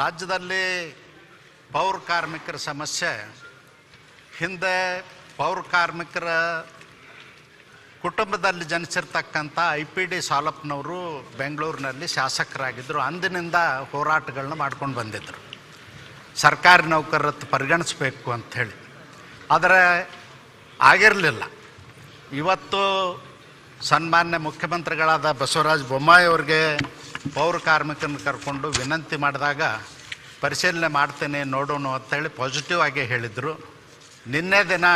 ರಾಜ್ಯದಲ್ಲಿ ಪೌರ ಕಾರ್ಮಿಕರ ಸಮಸ್ಯೆ. ಹಿಂದೆ ಪೌರ ಕಾರ್ಮಿಕರ ಕುಟುಂಬದಲ್ಲಿ ಜನಿಸಿರ್ತಕ್ಕಂಥ ಐ ಪಿ ಡಿ ಸಾಲಪ್ಪನವರು ಬೆಂಗಳೂರಿನಲ್ಲಿ ಶಾಸಕರಾಗಿದ್ದರು. ಅಂದಿನಿಂದ ಹೋರಾಟಗಳನ್ನ ಮಾಡ್ಕೊಂಡು ಬಂದಿದ್ದರು ಸರ್ಕಾರಿ ನೌಕರರತ್ತು ಪರಿಗಣಿಸಬೇಕು ಅಂಥೇಳಿ ಆದರೆ ಆಗಿರಲಿಲ್ಲ. ಇವತ್ತು ಸನ್ಮಾನ್ಯ ಮುಖ್ಯಮಂತ್ರಿಗಳಾದ ಬಸವರಾಜ ಬೊಮ್ಮಾಯಿ ಅವ್ರಿಗೆ ಪೌರ ಕಾರ್ಮಿಕನ ಕರ್ಕೊಂಡು ವಿನಂತಿ ಮಾಡಿದಾಗ ಪರಿಶೀಲನೆ ಮಾಡ್ತೇನೆ ನೋಡೋಣ ಅಂತೇಳಿ ಪಾಸಿಟಿವ್ ಆಗಿ ಹೇಳಿದರು. ನಿನ್ನೆ ದಿನ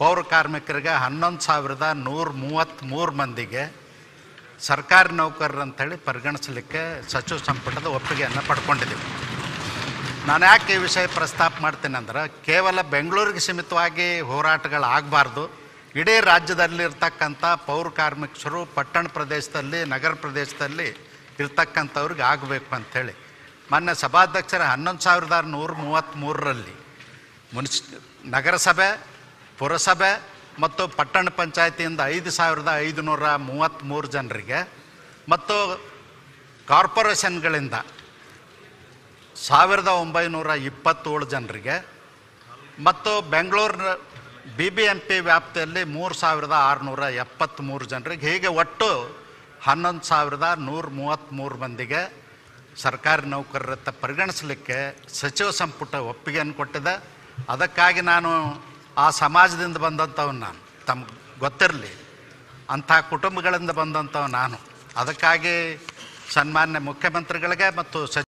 ಪೌರ ಕಾರ್ಮಿಕರಿಗೆ ಹನ್ನೊಂದು ಸಾವಿರದ ನೂರ ಮೂವತ್ತ್ಮೂರು ಮಂದಿಗೆ ಸರ್ಕಾರಿ ನೌಕರರು ಅಂತೇಳಿ ಪರಿಗಣಿಸಲಿಕ್ಕೆ ಸಚಿವ ಸಂಪುಟದ ಒಪ್ಪಿಗೆಯನ್ನು ಪಡ್ಕೊಂಡಿದ್ದೀವಿ. ನಾನು ಯಾಕೆ ಈ ವಿಷಯ ಪ್ರಸ್ತಾಪ ಮಾಡ್ತೇನೆ ಅಂದ್ರೆ ಕೇವಲ ಬೆಂಗಳೂರಿಗೆ ಸೀಮಿತವಾಗಿ ಹೋರಾಟಗಳಾಗಬಾರ್ದು. ಇಡೀ ರಾಜ್ಯದಲ್ಲಿರ್ತಕ್ಕಂಥ ಪೌರ ಕಾರ್ಮಿಕರು ಪಟ್ಟಣ ಪ್ರದೇಶದಲ್ಲಿ, ನಗರ ಪ್ರದೇಶದಲ್ಲಿ ಇರ್ತಕ್ಕಂಥವ್ರಿಗೆ ಆಗಬೇಕು ಅಂಥೇಳಿ. ಮೊನ್ನೆ ಸಭಾಧ್ಯಕ್ಷರ ಹನ್ನೊಂದು ಸಾವಿರದ ನೂರ ಮೂವತ್ತ್ಮೂರರಲ್ಲಿ ಮುನ್ಸ್, ನಗರಸಭೆ, ಪುರಸಭೆ ಮತ್ತು ಪಟ್ಟಣ ಪಂಚಾಯತಿಯಿಂದ ಐದು ಸಾವಿರದ ಐದುನೂರ ಮೂವತ್ತ್ಮೂರು ಜನರಿಗೆ ಮತ್ತು ಕಾರ್ಪೊರೇಷನ್ಗಳಿಂದ ಸಾವಿರದ ಒಂಬೈನೂರ ಇಪ್ಪತ್ತೇಳು ಜನರಿಗೆ ಮತ್ತು Bengaluru B B M P ವ್ಯಾಪ್ತಿಯಲ್ಲಿ ಮೂರು ಸಾವಿರದ ಆರುನೂರ ಎಪ್ಪತ್ತ್ಮೂರು ಜನರಿಗೆ ಹೀಗೆ ಒಟ್ಟು ಹನ್ನೊಂದು ಸಾವಿರದ ನೂರ ಮೂವತ್ತ್ಮೂರು ಮಂದಿಗೆ ಸರ್ಕಾರಿ ನೌಕರರತ್ತ ಪರಿಗಣಿಸಲಿಕ್ಕೆ ಸಚಿವ ಸಂಪುಟ ಒಪ್ಪಿಗೆಯನ್ನು ಕೊಟ್ಟಿದೆ. ಅದಕ್ಕಾಗಿ ನಾನು ಆ ಸಮಾಜದಿಂದ ಬಂದಂಥವ್ ನಾನು. ತಮ್ಗೆ ಗೊತ್ತಿರಲಿ, ಅಂಥ ಕುಟುಂಬಗಳಿಂದ ಬಂದಂಥವ್ ನಾನು. ಅದಕ್ಕಾಗಿ ಸನ್ಮಾನ್ಯ ಮುಖ್ಯಮಂತ್ರಿಗಳಿಗೆ ಮತ್ತು ಸಚಿವ